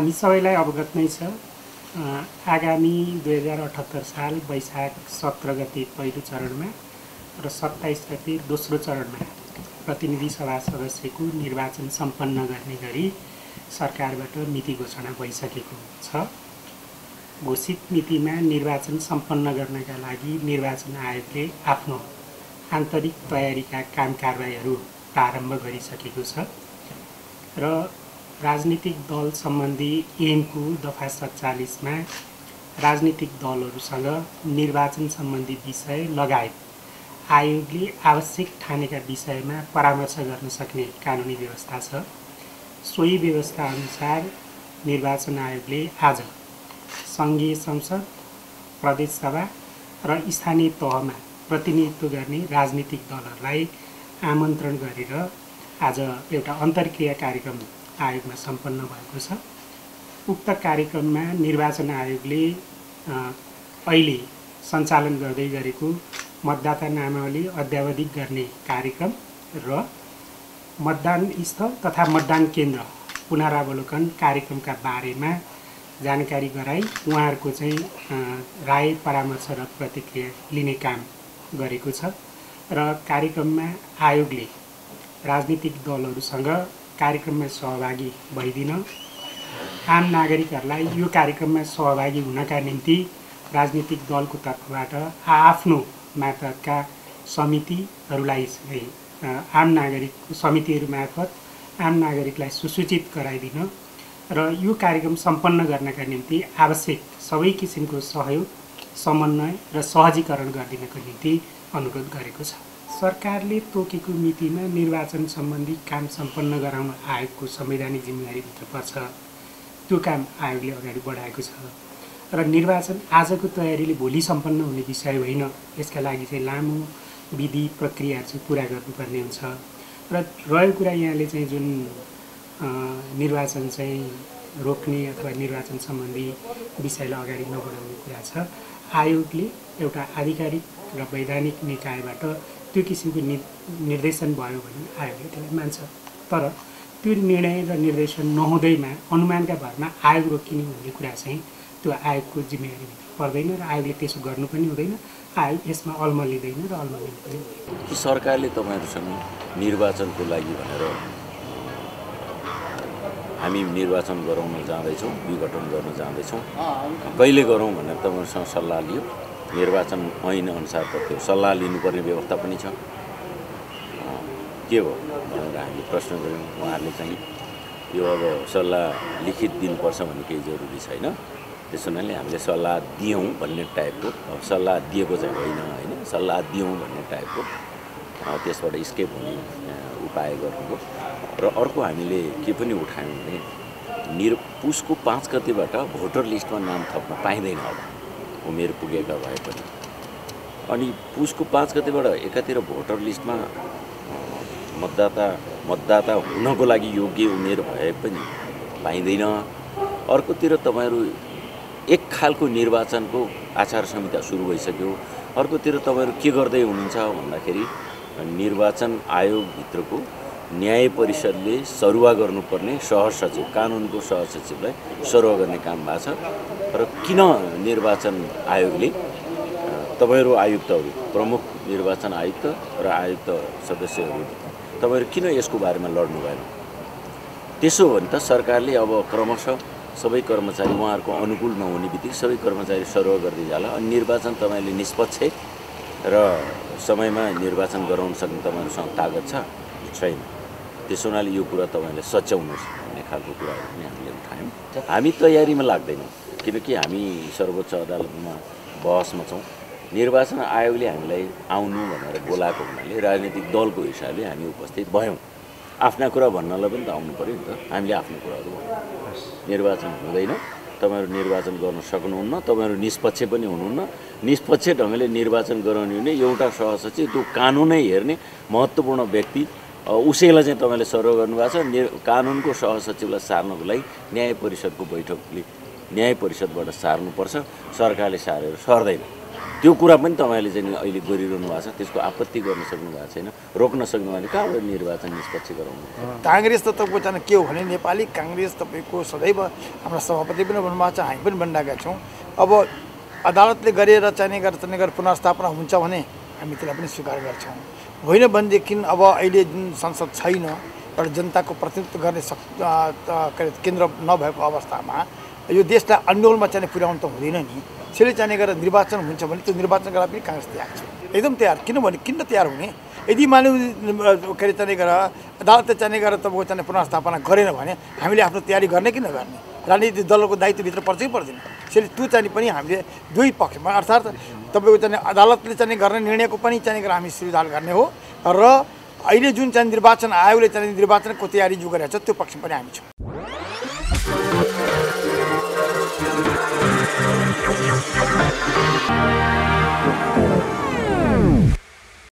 हामी सबैलाई अवगत नै छ। आगामी दुई हजार अठहत्तर साल वैशाख सत्र गते पहिलो चरणमा र सत्ताइस गते दोस्रो चरणमा प्रतिनिधि सभा सदस्यको निर्वाचन सम्पन्न गर्ने गरी सरकारबाट मिति घोषणा भइसकेको छ। घोषित मितिमा निर्वाचन सम्पन्न गर्नका लागि निर्वाचन आयोगले आफ्नो आन्तरिक तयारीका काम कारवाहीहरू प्रारम्भ गरिसकेको छ। र राजनीतिक दल सम्बन्धी ऐनको दफा सत्तालिसमा राजनीतिक दलहरूसँग निर्वाचन सम्बन्धी विषय लगायत आयोगले आवश्यक ठानेका विषयमा परामर्श गर्न सक्ने कानुनी व्यवस्था छ। सोही व्यवस्थाअनुसार निर्वाचन आयोगले आज सङ्घीय संसद प्रदेशसभा र स्थानीय तहमा प्रतिनिधित्व गर्ने राजनीतिक दलहरूलाई आमन्त्रण गरेर आज एउटा अन्तर्क्रिया कार्यक्रम आयोगमा सम्पन्न भएको छ। उक्त कार्यक्रममा निर्वाचन आयोगले अहिले सञ्चालन गर्दै गरेको मतदाता नामावली अद्यावधिक गर्ने कार्यक्रम र मतदान स्थल तथा मतदान केन्द्र पुनरावलोकन कार्यक्रमका बारेमा जानकारी गराई उहाँहरूको चाहिँ राय परामर्श र प्रतिक्रिया लिने काम गरेको छ। र कार्यक्रममा आयोगले राजनीतिक दलहरूसँग कार्यक्रममा सहभागी भइदिन। आम नागरिकहरूलाई यो कार्यक्रममा सहभागी हुनका निम्ति राजनीतिक दलको तर्फबाट आआफ्नो मार्फतका समितिहरूलाई आम नागरिक समितिहरू मार्फत आम नागरिकलाई सुसूचित गराइदिन र यो कार्यक्रम सम्पन्न गर्नका निम्ति आवश्यक सबै किसिमको सहयोग समन्वय र सहजीकरण गरिदिनको निम्ति अनुरोध गरेको छ। सरकारले तोकेको मितिमा निर्वाचन सम्बन्धी काम सम्पन्न गराउन आयोगको संवैधानिक जिम्मेवारीभित्र पर्छ। त्यो काम आयोगले अगाडि बढाएको छ र निर्वाचन आजको तयारीले भोलि सम्पन्न हुने विषय होइन। यसका लागि चाहिँ लामो विधि प्रक्रियाहरू चाहिँ पुरा गर्नुपर्ने हुन्छ। र रहेको कुरा यहाँले चाहिँ जुन निर्वाचन चाहिँ रोक्ने अथवा निर्वाचन सम्बन्धी विषयलाई अगाडि नबढाउने कुरा छ आयोगले एउटा आधिकारिक र वैधानिक निकायबाट त्यो किसिमको नि निर्देशन भयो भने आयोगले त्यसलाई मान्छ। तर त्यो निर्णय र निर्देशन नहुँदैमा अनुमानका भरमा आयोग रोकिने भन्ने कुरा चाहिँ त्यो आयोगको जिम्मेवारीभित्र पर्दैन र आयोगले त्यसो गर्नु पनि हुँदैन। आयोग यसमा अल्मलिँदैन र अल्मलिनु पनि हुँदैन। सरकारले तपाईँहरूसँग निर्वाचनको लागि भनेर हामी निर्वाचन गराउन जाँदैछौँ विघटन गर्न जाँदैछौँ। कहिले गरौँ भनेर तपाईँहरूसँग सल्लाह लियो? निर्वाचन ऐन अनुसार त त्यो सल्लाह लिनुपर्ने व्यवस्था पनि छ। के हो भनेर हामीले प्रश्न गऱ्यौँ उहाँहरूले चाहिँ यो अब सल्लाह लिखित दिनुपर्छ भन्ने केही जरुरी छैन। त्यसो हुनाले हामीले सल्लाह दियौँ भन्ने टाइपको अब सल्लाह दिएको चाहिँ होइन होइन? सल्लाह दियौँ भन्ने टाइपको त्यसबाट स्केप हुने उपाय गर्नुभयो। र अर्को हामीले के पनि उठायौँ भने निर पुसको पाँच गतिबाट भोटर लिस्टमा नाम थप्न पाइँदैन अब उमेर पुगेका भए पनि। अनि पुसको पाँच गतिबाट एकातिर भोटर लिस्टमा मतदाता मतदाता हुनको लागि योग्य उमेर भए पनि पाइँदैन। अर्कोतिर तपाईँहरू एक खालको निर्वाचनको आचार संहिता सुरु भइसक्यो। अर्कोतिर तपाईँहरू के गर्दै हुनुहुन्छ भन्दाखेरि निर्वाचन आयोगभित्रको न्याय परिषदले सरुवा गर्नुपर्ने सहसचिव कानुनको सहसचिवलाई सरुवा गर्ने काम भएको छ। र किन निर्वाचन आयोगले तपाईँहरू आयुक्तहरू प्रमुख निर्वाचन आयुक्त र आयुक्त सदस्यहरू तपाईँहरू किन यसको बारेमा लड्नु भएन? त्यसो भने त सरकारले अब क्रमशः सबै कर्मचारी उहाँहरूको अनुकूल नहुने बित्तिकै सबै कर्मचारी सरुवा गर्दै जाला अनि निर्वाचन तपाईँले निष्पक्ष र समयमा निर्वाचन गराउन सक्ने तपाईँहरूसँग तागत छ? छैन। त्यसो हुनाले यो कुरा तपाईँले सच्याउनुहोस् भन्ने खालको कुराहरू पनि हामीले उठायौँ। हामी तयारीमा लाग्दैनौँ किनकि हामी सर्वोच्च अदालतमा बहसमा छौँ। निर्वाचन आयोगले हामीलाई आउनु भनेर बोलाएको हुनाले राजनीतिक दलको हिसाबले हामी उपस्थित भयौँ। आफ्ना कुरा भन्नलाई पनि त आउनु पऱ्यो नि त। हामीले आफ्नो कुराहरू भन्यौँ। निर्वाचन हुँदैन तपाईँहरू निर्वाचन गर्न सक्नुहुन्न तपाईँहरू निष्पक्ष पनि हुनुहुन्न। निष्पक्ष ढङ्गले निर्वाचन गराउने भने एउटा सहसचिव त्यो कानुनै हेर्ने महत्त्वपूर्ण व्यक्ति उसैलाई चाहिँ तपाईँले सर्व गर्नुभएको छ। निर् कानुनको सहसचिवलाई सार्नको लागि न्याय परिषदको बैठकले न्याय परिषदबाट सार्नुपर्छ। सरकारले सारेर सर्दैन। त्यो कुरा पनि तपाईँले चाहिँ नि अहिले गरिरहनु भएको छ। त्यसको आपत्ति गर्न सक्नु भएको छैन। रोक्न सक्नु भने कहाँबाट निर्वाचन निष्पक्ष गराउनु? काङ्ग्रेस त तपाईँको चाहिँ के हो भने नेपाली काङ्ग्रेस तपाईँको सदैव हाम्रा सभापति पनि भन्नुभएको छ। हामी पनि भनिरहेका छौँ। अब अदालतले गरेर चाहिने गरेर चाहिने गरेर पुनर्स्थापना हुन्छ भने हामी त्यसलाई पनि स्वीकार गर्छौँ। होइन भनेदेखि अब अहिले जुन संसद छैन एउटा जनताको प्रतिनिधित्व गर्ने सक केन्द्र नभएको अवस्थामा यो देशलाई अन्यलमा चाहिँ पुर्याउनु त हुँदैन नि। त्यसले चाहिने गरेर निर्वाचन हुन्छ भने त्यो निर्वाचनका लागि पनि काङ्ग्रेस तयार छ। एकदम तयार। किनभने किन तयार हुने? यदि मानव के अरे चाहिने गरेर अदालतले चाहिने गरेर तपाईँको चाहिँ पुनर्स्थापना गरेन भने हामीले आफ्नो तयारी गर्ने कि नगर्ने? राजनीतिक दलको दायित्वभित्र पर्छ कि पर्दैन? त्यसैले त्यो चाहिँ पनि हामीले दुई पक्षमा अर्थात् तपाईँको चाहिँ अदालतले चाहिँ गर्ने निर्णयको पनि चाहिँ हामी सुविधा गर्ने हो। र अहिले जुन चाहिँ निर्वाचन आयोगले चाहिँ निर्वाचनको तयारी जो गरिरहेको छ त्यो पक्षमा पनि हामी छौँ।